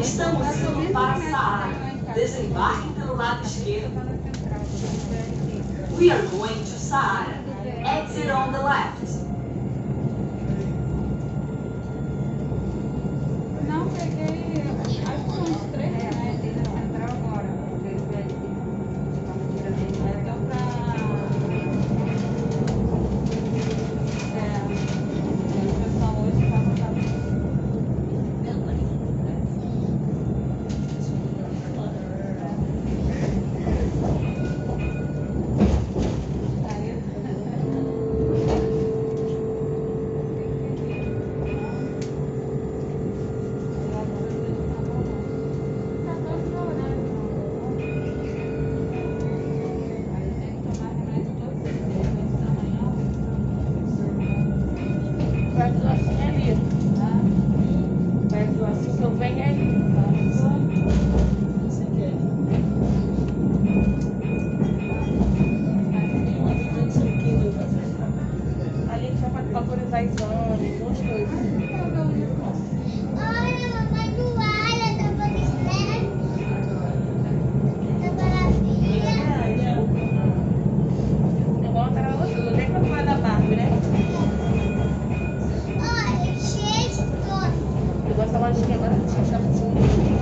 Estamos indo para a Saara. Desembarque pelo lado esquerdo. We are going to Saara. Exit on the left. perto do assim é ali. Tá? Perto do açúcar eu venho ali. Ali que vai valorizar as horas, um monte de coisa. 探しながら駐車口に。